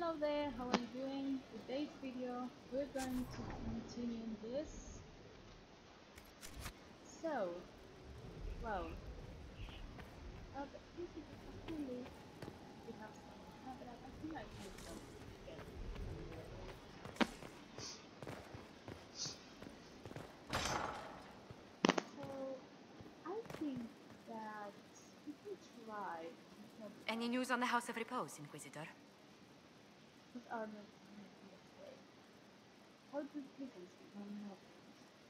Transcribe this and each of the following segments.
Hello there, how are you doing? Today's video, we're going to continue this. So, well, uh, we have some, but I think I can again. So, I think that we can try, Any news on the House of Repose, Inquisitor?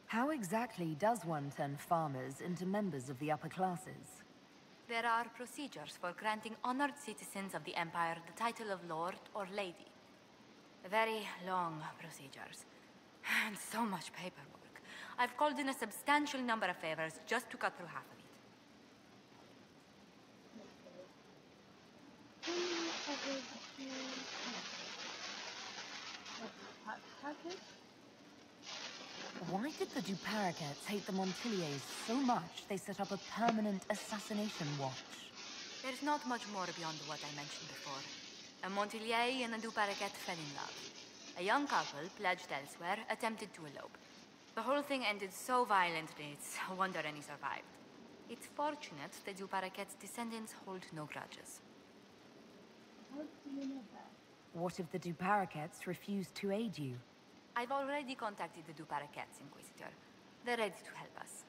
How exactly does one turn farmers into members of the upper classes? There are procedures for granting honored citizens of the Empire the title of Lord or Lady. Very long procedures. And so much paperwork. I've called in a substantial number of favors just to cut through half of it. Can you cover the two What, pa- package? Why did the Duparaquets hate the Montilyets so much they set up a permanent assassination watch? There's not much more beyond what I mentioned before. A Montilyet and a Duparaquet fell in love. A young couple, pledged elsewhere, attempted to elope. The whole thing ended so violently, it's a wonder any survived. It's fortunate the Duparaquet's descendants hold no grudges. How do you know that? What if the Duparaquets refused to aid you? I've already contacted the Duparaquets, Inquisitor. They're ready to help us.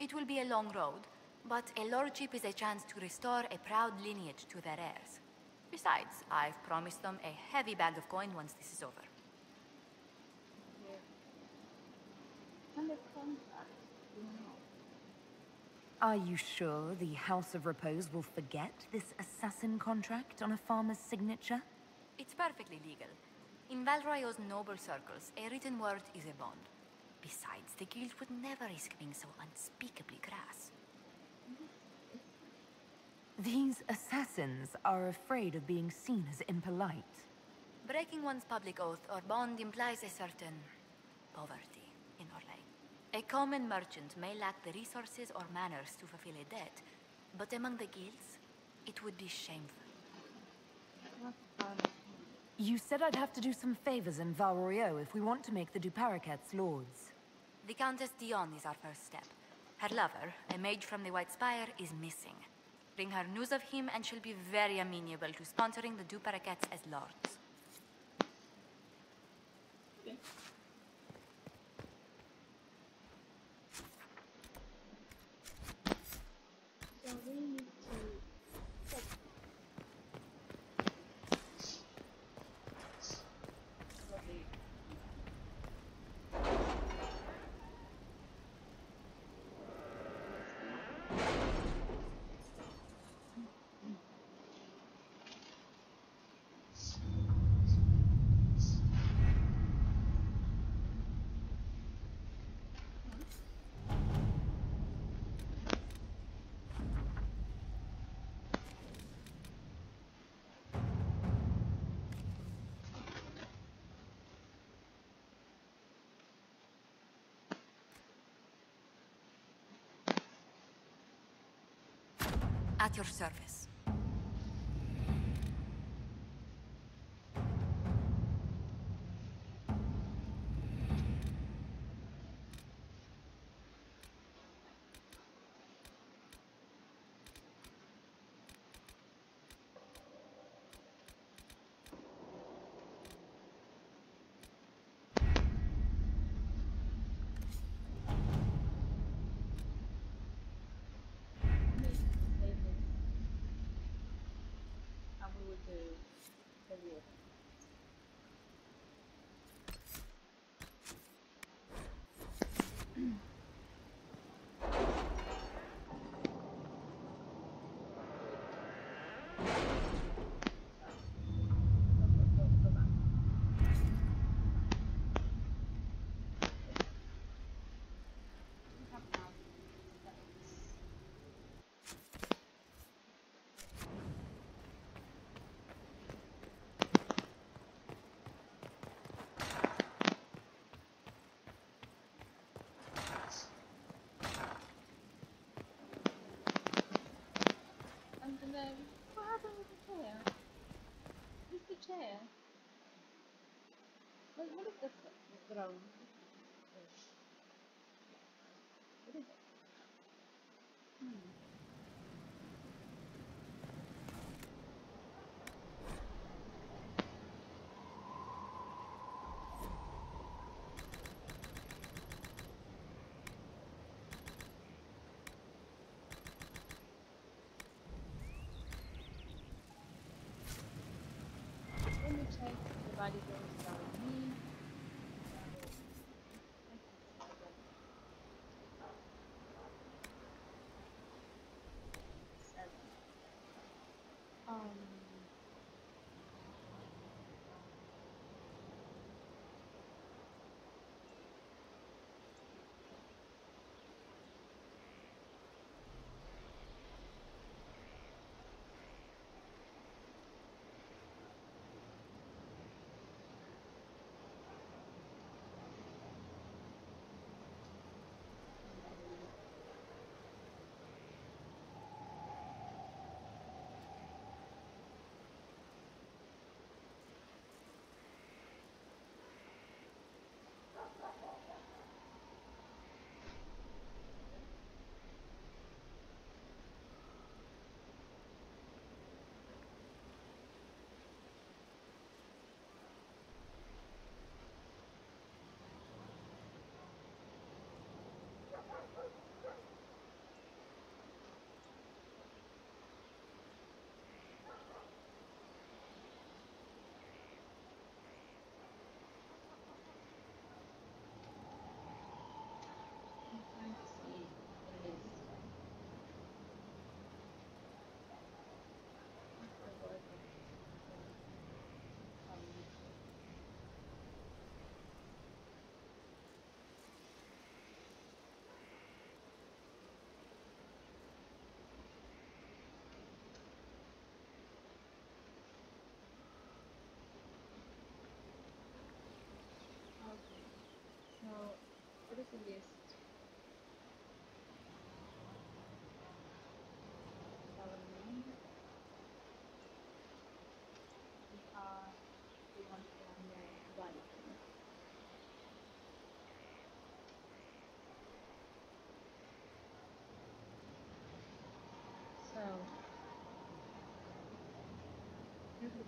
It will be a long road, but a lordship is a chance to restore a proud lineage to their heirs. Besides, I've promised them a heavy bag of coin once this is over. Here. Under contract, you know. Are you sure the House of Repose will forget this assassin contract on a farmer's signature? It's perfectly legal. In Val Royeaux's noble circles, a written word is a bond. Besides, the guild would never risk being so unspeakably crass. These assassins are afraid of being seen as impolite. Breaking one's public oath or bond implies a certain poverty in Orlais. A common merchant may lack the resources or manners to fulfill a debt, but among the guilds, it would be shameful. You said I'd have to do some favors in Val if we want to make the Duparaquets lords. The Countess Dion is our first step. Her lover, a mage from the White Spire, is missing. Bring her news of him and she'll be very amenable to sponsoring the Duparaquets as lords. At your service. Do the real. Then, what happened with the chair? Is the chair? What is this? Throne. Check the body goes down me. Seven. Um. What is the list? Government. We are the ones that are more valuable. So, here's the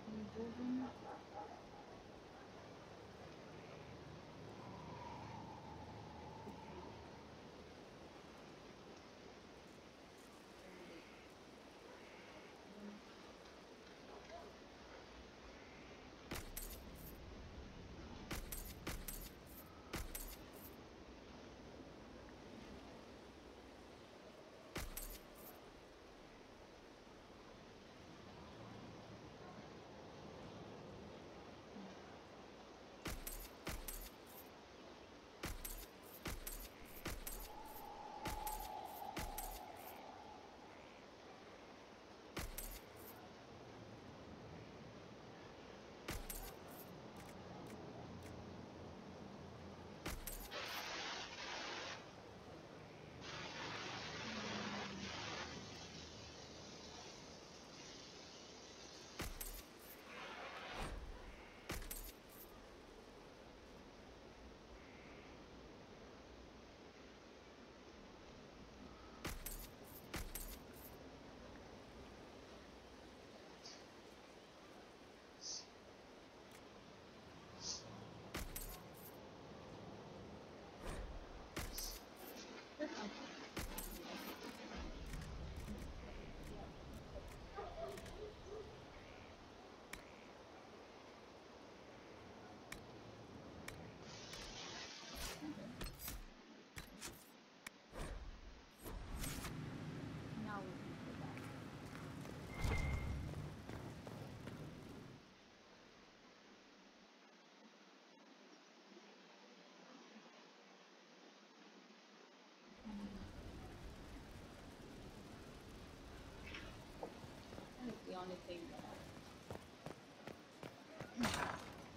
only thing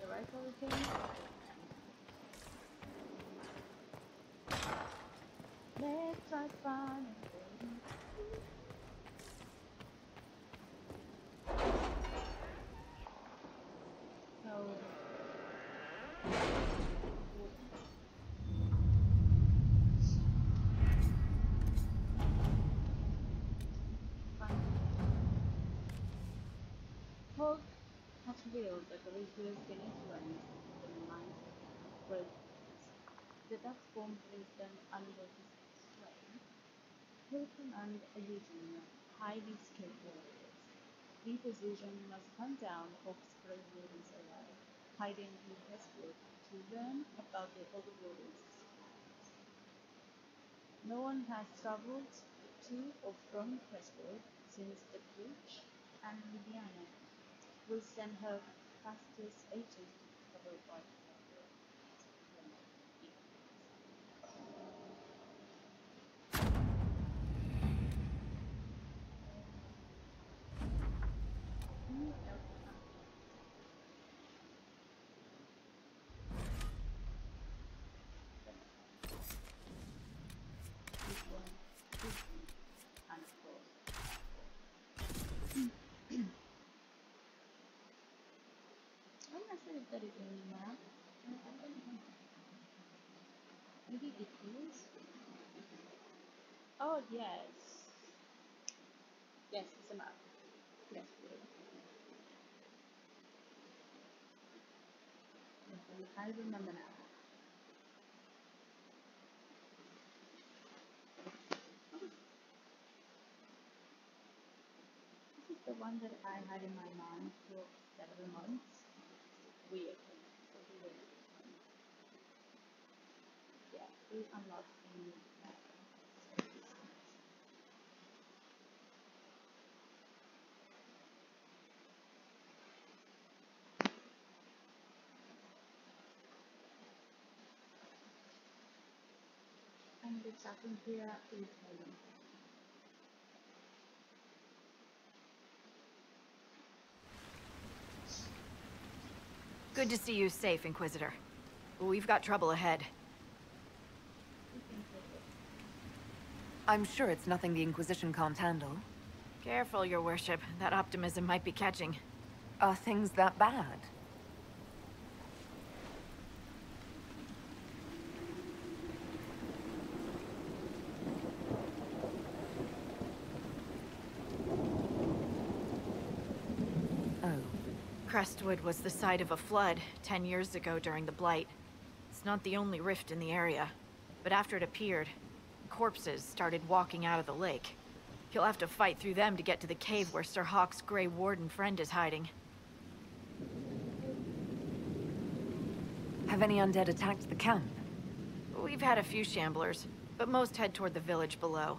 the rest of the things Let's have fun. So Holt has revealed that the been influenced in the of Wilkins. The Dutch formed wisdom under his sway. Hilton and Eugene are highly skilled warriors. The decision must hunt down Hawkesbury Warden's alive, hiding in Crestwood to learn about the other warriors'. No one has traveled to or from Crestwood since the breach, and Leliana will send her fastest agent to not sure if that is in the map. Maybe it is. Oh yes. Yes, it's a map. Yes. Yes, I remember now. This is the one that I had in my mind for several months. Weird. So weird. Yeah, we unlocked a new map. And the second here is. Good to see you safe, Inquisitor. We've got trouble ahead. Who thinks of it? I'm sure it's nothing the Inquisition can't handle. Careful, your worship. That optimism might be catching. Are things that bad? Crestwood was the site of a flood ten years ago during the Blight. It's not the only rift in the area, but after it appeared, corpses started walking out of the lake. You'll have to fight through them to get to the cave where Sir Hawke's Grey Warden friend is hiding. have any undead attacked the camp? We've had a few shamblers, but most head toward the village below.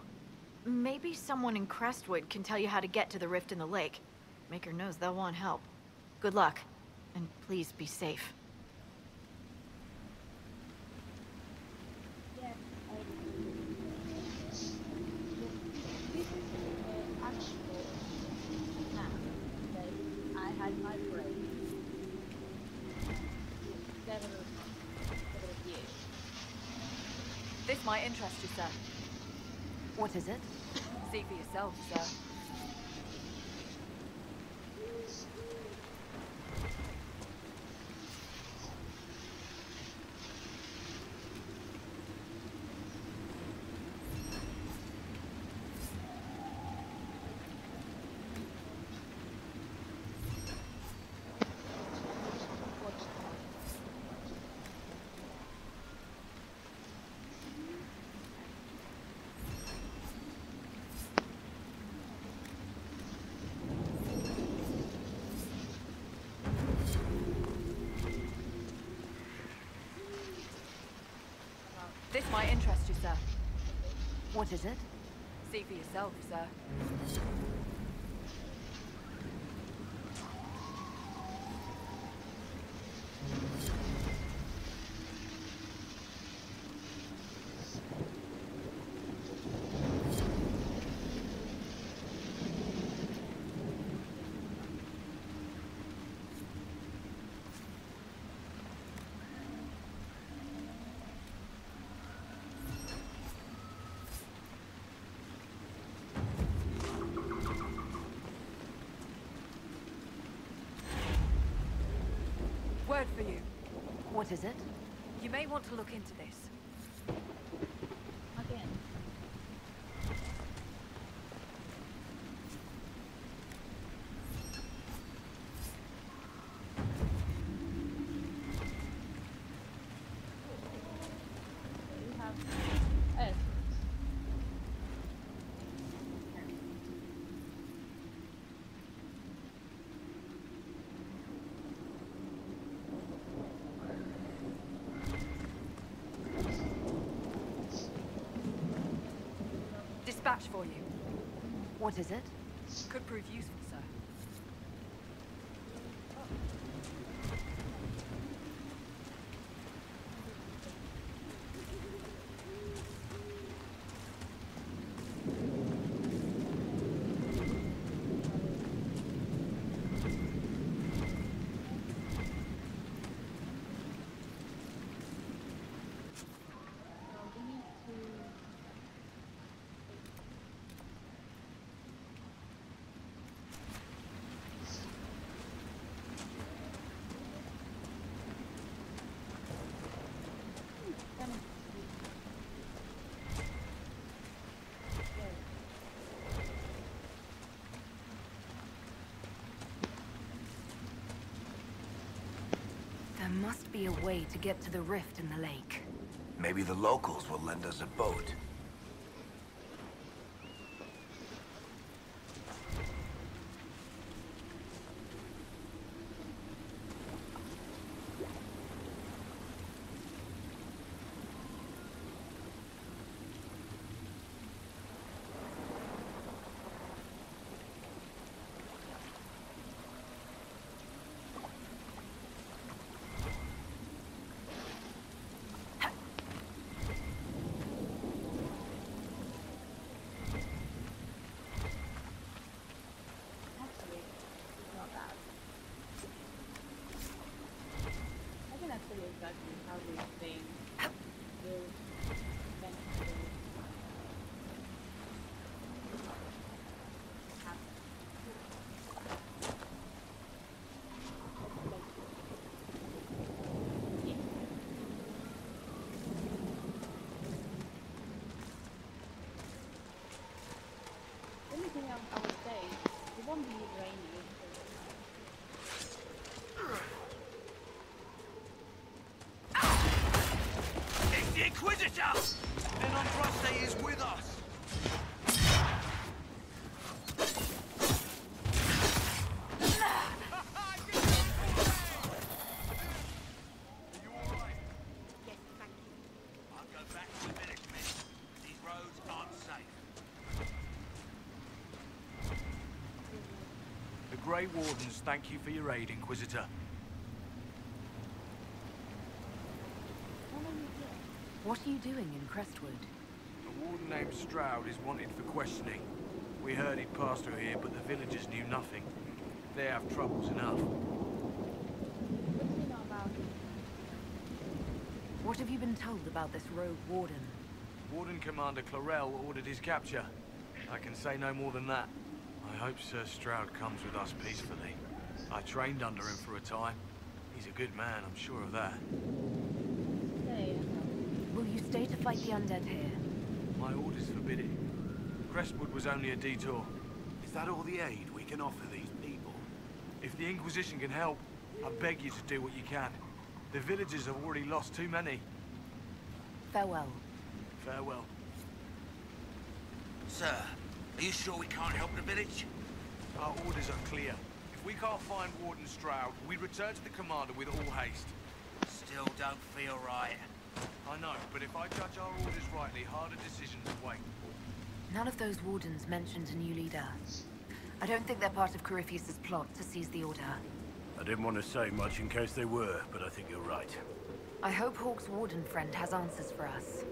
Maybe someone in Crestwood can tell you how to get to the rift in the lake. Maker knows they'll want help. Good luck, and please be safe. Yes, I Yes, this is the actual map that I had in my brain several several years. This might interest you, sir. What is it? See for yourself, sir. This might interest you, sir. What is it? See for yourself, sir. Word for you. What is it? You may want to look into this. Again. Dispatch for you. What is it? Could prove useful, There must be a way to get to the rift in the lake. Maybe the locals will lend us a boat. Actually, it's not bad. I can actually exactly how these things will eventually happen. Like, yeah. The only thing I, I would say, it won't be rainy. It's the Inquisitor! Then Andraste is with us! I'll go back to the village, men. These roads aren't safe. The Grey Wardens thank you for your aid, Inquisitor. What are you doing? What are you doing in Crestwood? A warden named Stroud is wanted for questioning. We heard he'd passed through here, but the villagers knew nothing. They have troubles enough. What do you know about? What have you been told about this rogue warden? Warden Commander Clarel ordered his capture. I can say no more than that. I hope Sir Stroud comes with us peacefully. I trained under him for a time. He's a good man, I'm sure of that. Will you stay to fight the undead here? My orders forbid it. Crestwood was only a detour. Is that all the aid we can offer these people? If the Inquisition can help, I beg you to do what you can. The villagers have already lost too many. Farewell. Farewell. Sir, are you sure we can't help the village? Our orders are clear. If we can't find Warden Stroud, we return to the commander with all haste. Still don't feel right. I know, but if I judge our orders rightly, harder decisions await. None of those wardens mentioned a new leader. I don't think they're part of Corypheus' plot to seize the Order. I didn't want to say much in case they were, but I think you're right. I hope Hawke's warden friend has answers for us.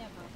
Never.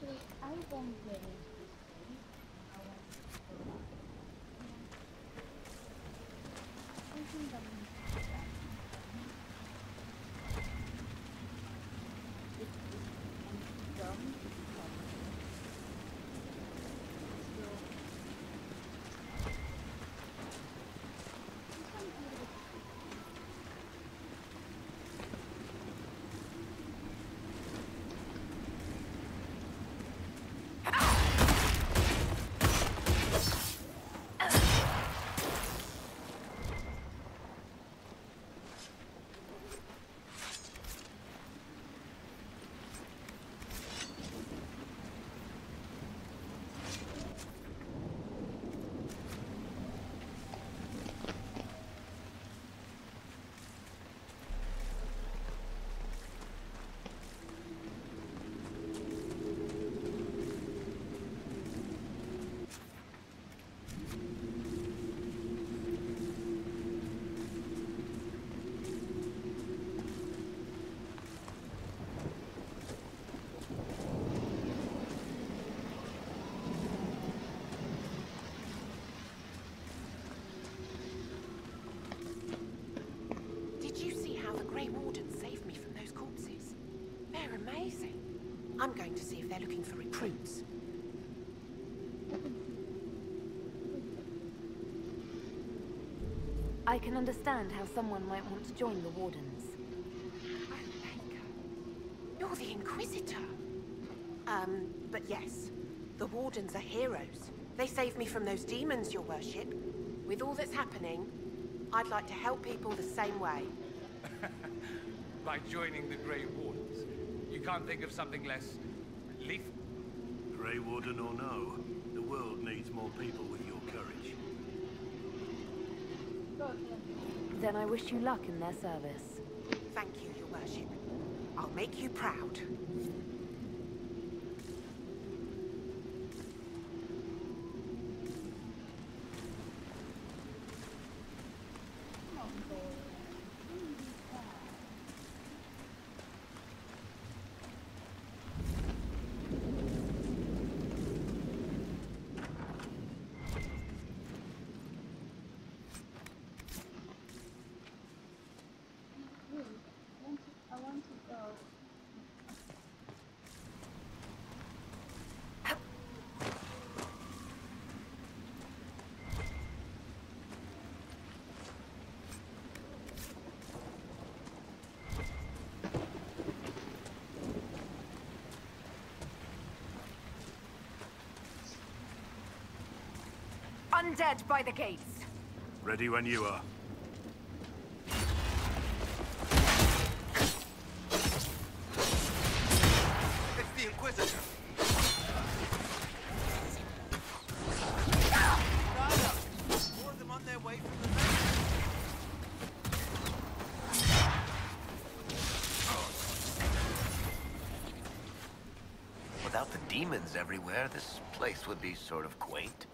Actually, I won't get into this place. I want to go back. I think I'm going to go back. It is and dumb to come. So, this one a little bit Did you see how the Grey Wardens saved me from those corpses? They're amazing. I'm going to see if they're looking for recruits. I can understand how someone might want to join the Wardens. Oh, Maker. You're the Inquisitor. Um, but yes, the Wardens are heroes. They saved me from those demons, your worship. With all that's happening, I'd like to help people the same way. By joining the Grey Wardens. You can't think of something less lethal. Grey Warden or no, the world needs more people with your courage. Then I wish you luck in their service. Thank you, your worship. I'll make you proud. Really, I want to, I want to go. Undead by the gates! Ready when you are. It's the Inquisitor. More of them on their way from the main. Without the demons everywhere, this place would be sort of quaint.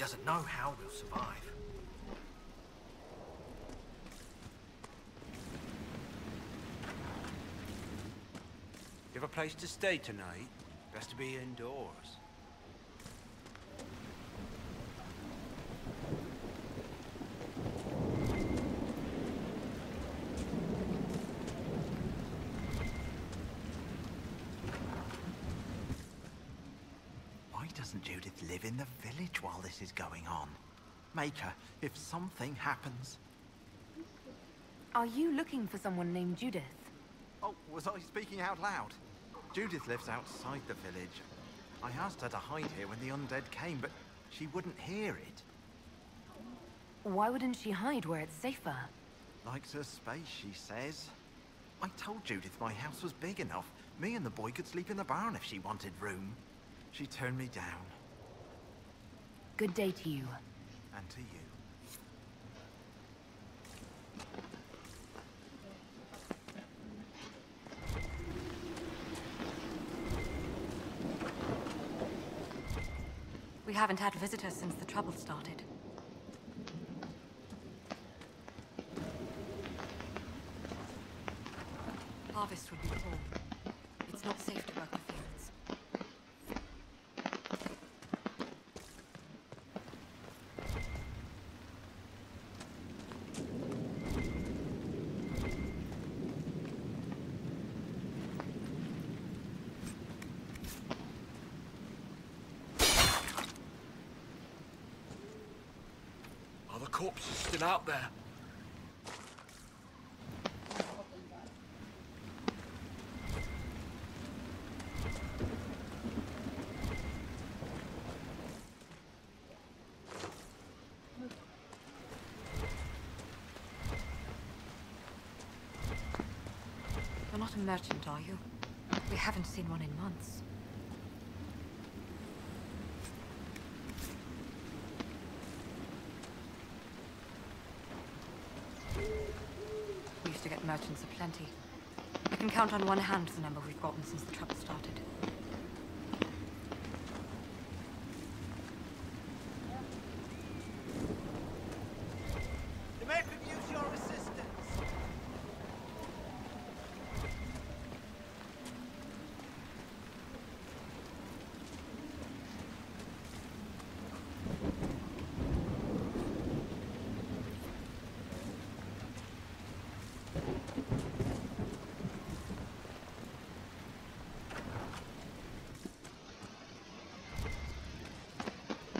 Doesn't know how we'll survive. You have a place to stay tonight? Best to be indoors. Why doesn't Judith live in the village while this is going on? Make her, if something happens. Are you looking for someone named Judith? Oh, was I speaking out loud? Judith lives outside the village. I asked her to hide here when the undead came, but she wouldn't hear it. Why wouldn't she hide where it's safer? Likes her space, she says. I told Judith my house was big enough. Me and the boy could sleep in the barn if she wanted room. She turned me down. Good day to you. And to you. We haven't had visitors since the trouble started. Harvest would be poor. It's not safe to work the fields. Are the corpses still out there? You're not a merchant, are you? We haven't seen one in months. We used to aplenty. I can count on one hand the number we've gotten since the trouble started. The men could use your assistance.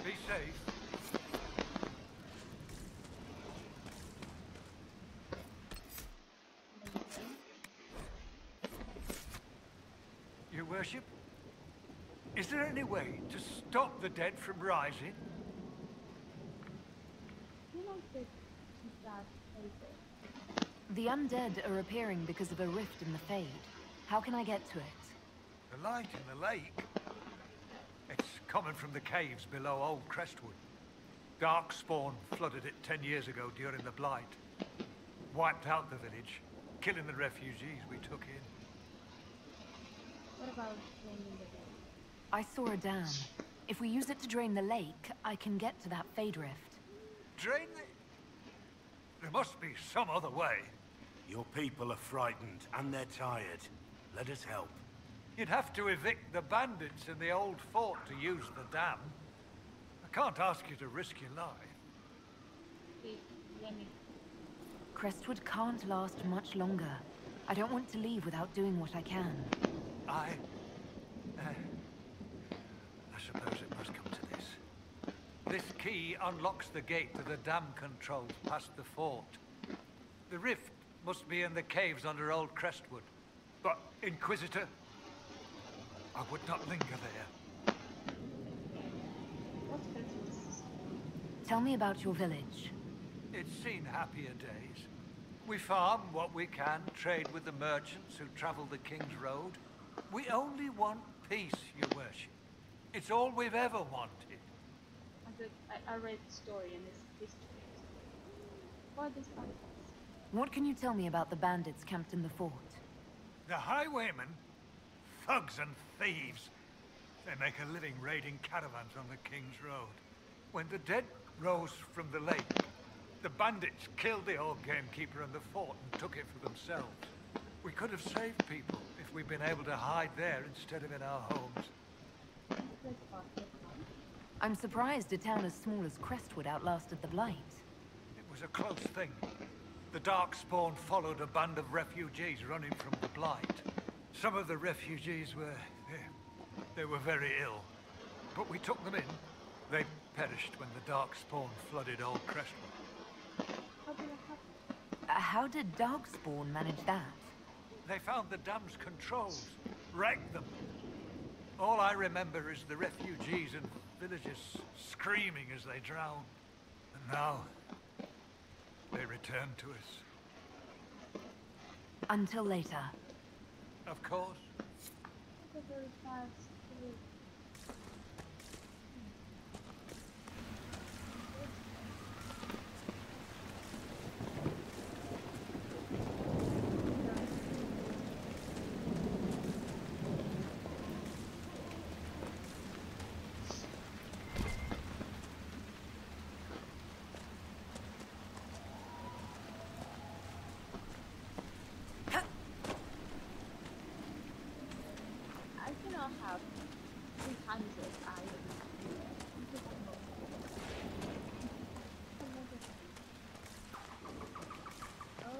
Be safe. Your worship, is there any way to stop the dead from rising? You know that that paper. The undead are appearing because of a rift in the Fade. How can I get to it? The light in the lake. It's coming from the caves below Old Crestwood. Darkspawn flooded it ten years ago during the Blight. Wiped out the village, killing the refugees we took in. What about draining the lake? I saw a dam. If we use it to drain the lake, I can get to that Fade Rift. Drain the... There must be some other way. Your people are frightened, and they're tired. Let us help. You'd have to evict the bandits in the old fort to use the dam. I can't ask you to risk your life. Please, let me. Crestwood can't last much longer. I don't want to leave without doing what I can. I... Uh, I suppose it must come to this. This key unlocks the gate to the dam controls past the fort. The rift must be in the caves under Old Crestwood. But, Inquisitor, I would not linger there. Tell me about your village. It's seen happier days. We farm what we can, trade with the merchants who travel the King's Road. We only want peace, your worship. It's all we've ever wanted. I, said, I, I read the story in this history. Why this podcast? What can you tell me about the bandits camped in the fort? The highwaymen, thugs and thieves. They make a living raiding caravans on the King's Road. When the dead rose from the lake, the bandits killed the old gamekeeper and the fort and took it for themselves. We could have saved people if we'd been able to hide there instead of in our homes. I'm surprised a town as small as Crestwood outlasted the Blight. It was a close thing. The Darkspawn followed a band of refugees running from the Blight. Some of the refugees were... eh, they were very ill. But we took them in. They perished when the Darkspawn flooded Old Crestwood. How did it happen? Uh, how did Darkspawn manage that? They found the dam's controls, wrecked them. All I remember is the refugees and villagers screaming as they drowned. And now, they return to us. Until later. Of course. It's a very fast story. I cannot have 300 items. Oh,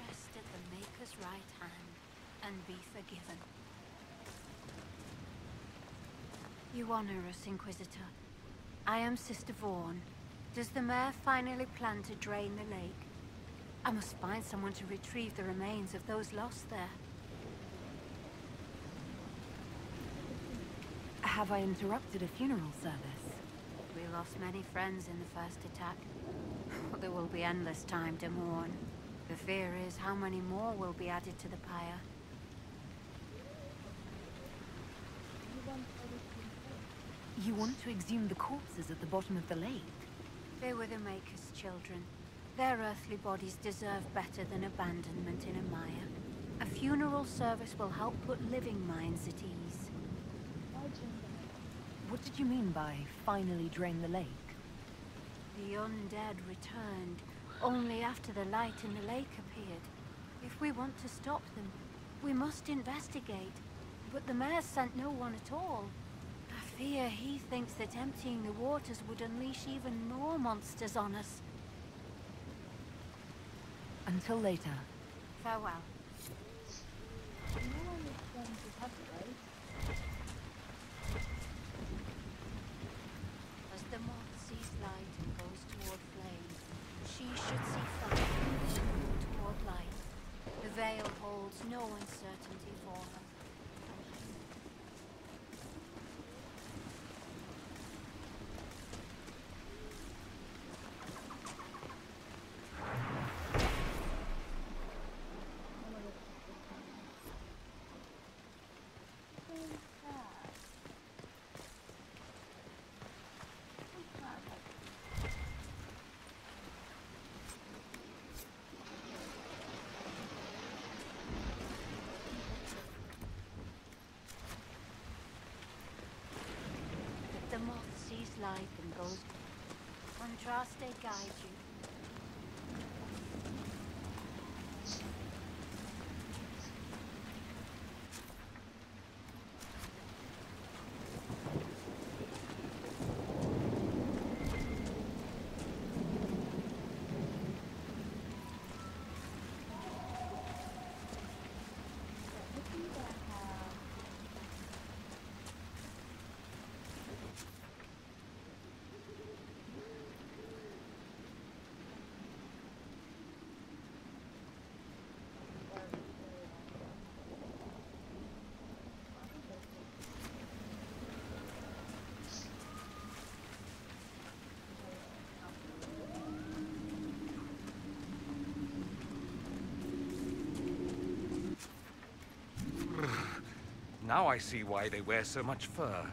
Rest at the Maker's right hand and be forgiven. You honor us, Inquisitor. I am Sister Vaughan. Does the mayor finally plan to drain the lake? I must find someone to retrieve the remains of those lost there. Have I interrupted a funeral service? We lost many friends in the first attack. There will be endless time to mourn. The fear is how many more will be added to the pyre. you want everything You want to exhume the corpses at the bottom of the lake? They were the Maker's children. Their earthly bodies deserve better than abandonment in a mire. A funeral service will help put living minds at ease. What did you mean by finally drain the lake? The undead returned only after the light in the lake appeared. If we want to stop them, we must investigate. But the mayor sent no one at all. I fear he thinks that emptying the waters would unleash even more monsters on us. Until later. Farewell. No one is going to happen, right? As the moth sees light and goes toward flame, she should see fire and move toward light. The veil holds no uncertainty for her. If the light and goes... Andraste guide you. Now I see why they wear so much fur.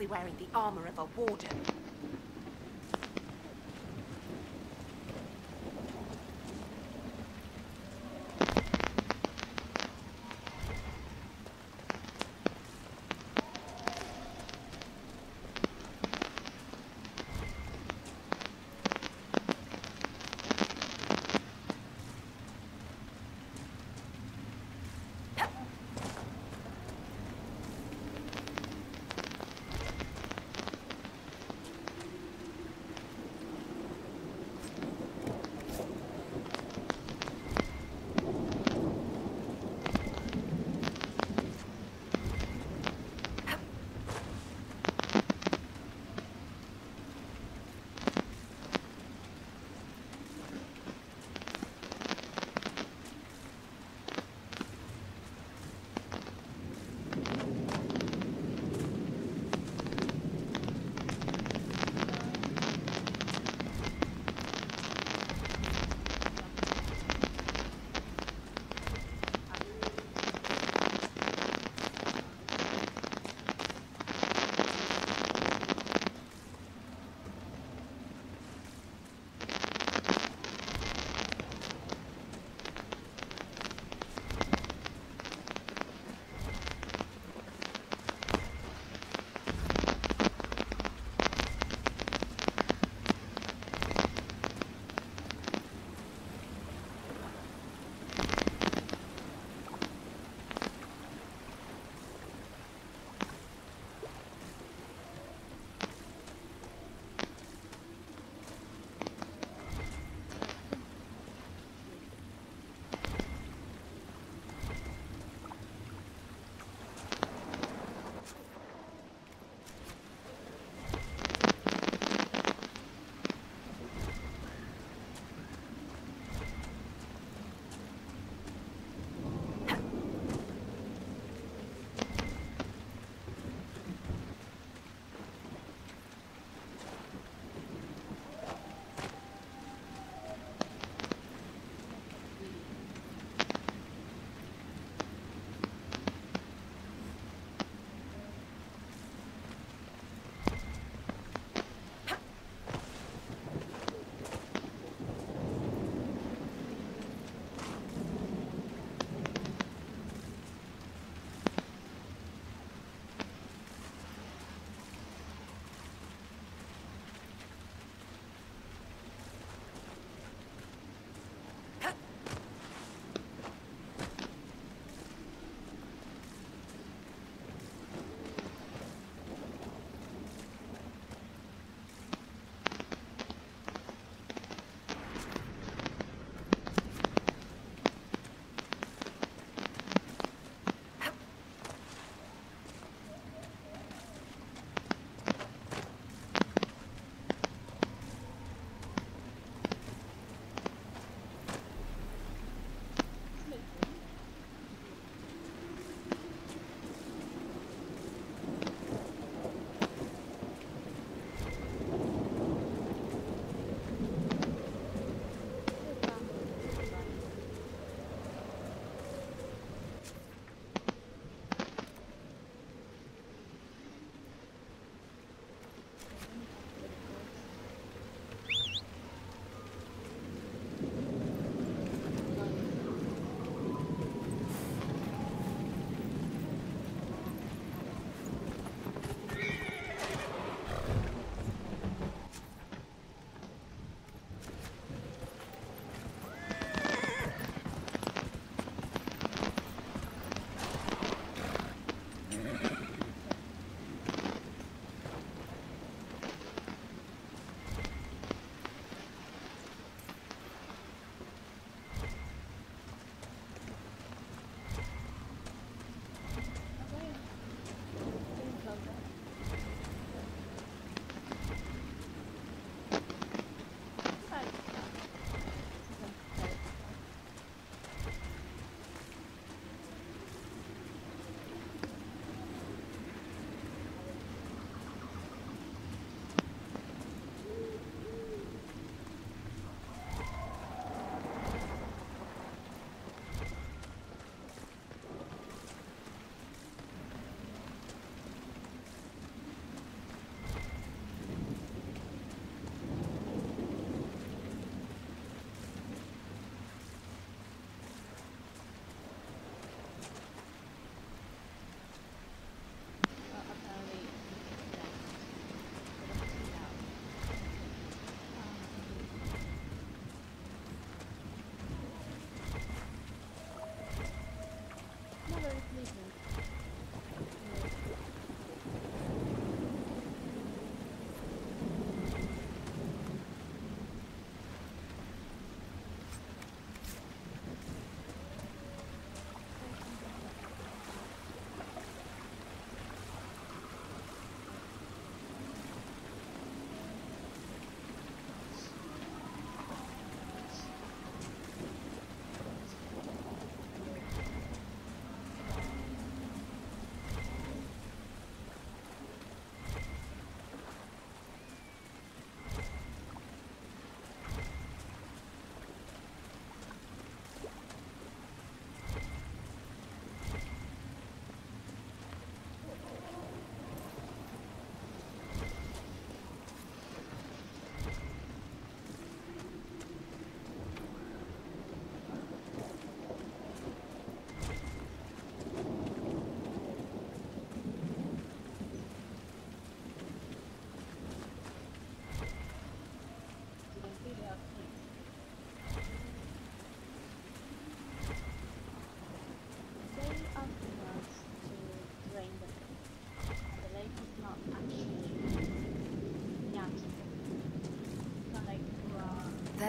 Be wearing the armor of a warden.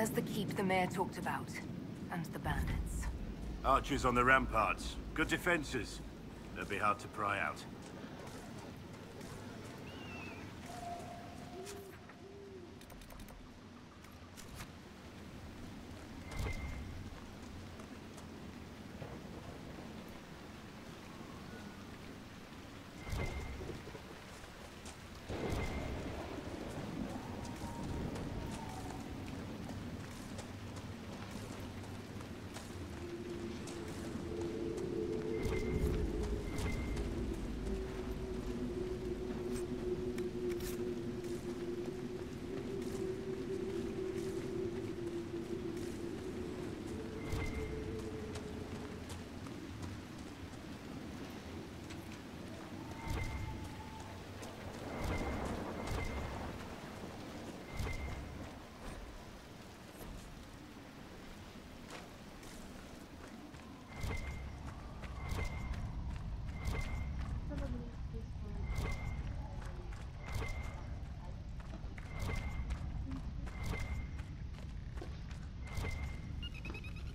There's the keep the mayor talked about. And the bandits. Archers on the ramparts. Good defenses. They'll be hard to pry out.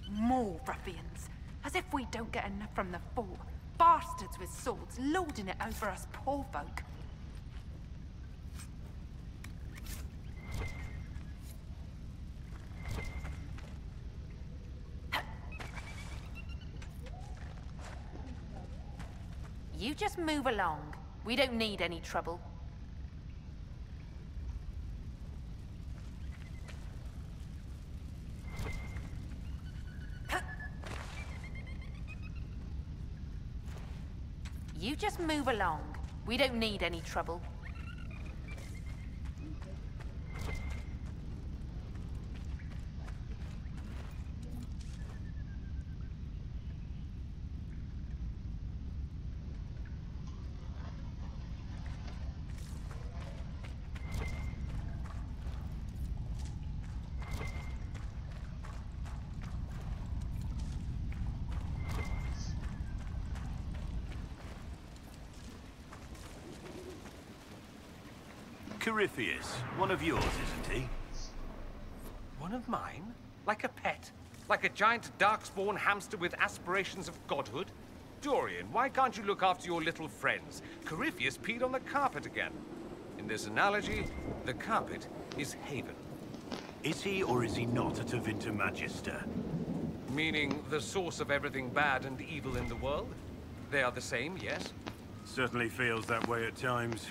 More ruffians. As if we don't get enough from the fort. Bastards with swords lording it over us poor folk. You just move along. We don't need any trouble. You just move along. We don't need any trouble. Corypheus, one of yours, isn't he? One of mine? Like a pet? Like a giant darkspawn hamster with aspirations of godhood? Dorian, why can't you look after your little friends? Corypheus peed on the carpet again. In this analogy, the carpet is Haven. Is he or is he not a Tevinter Magister? Meaning the source of everything bad and evil in the world? They are the same, yes? Certainly feels that way at times.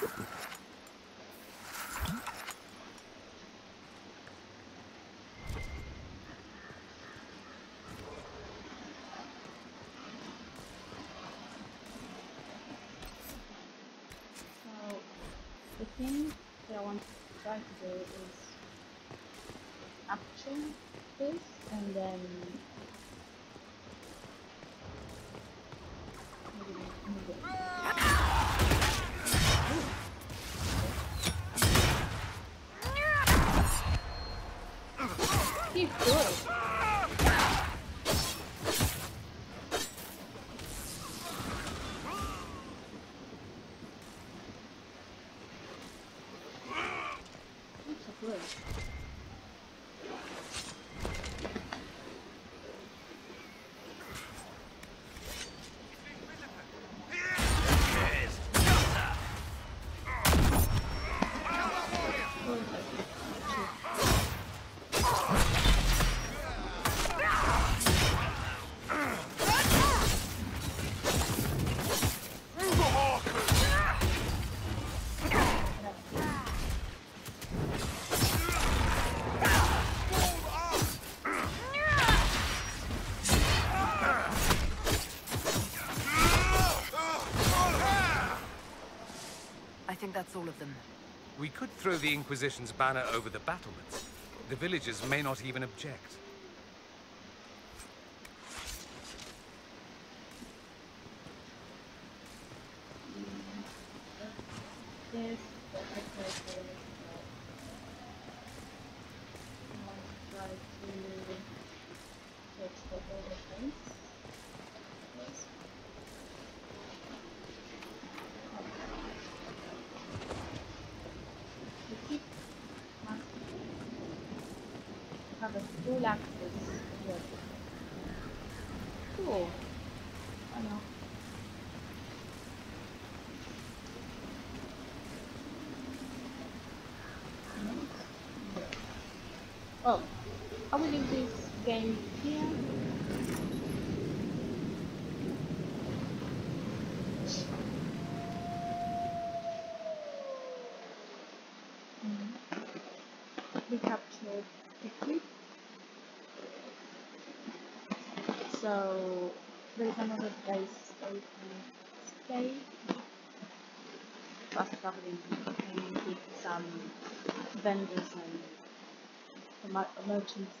The thing that I want to try to do is capture this and then All of them. We could throw the Inquisition's banner over the battlements. The villagers may not even object. This, but I try to try to search the whole place. Yes. The keep must full here. Oh, I will leave this game here. We captured the clip. So there is another place where we can stay. Fast traveling and some vendors and merchants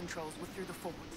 controls were through the fort.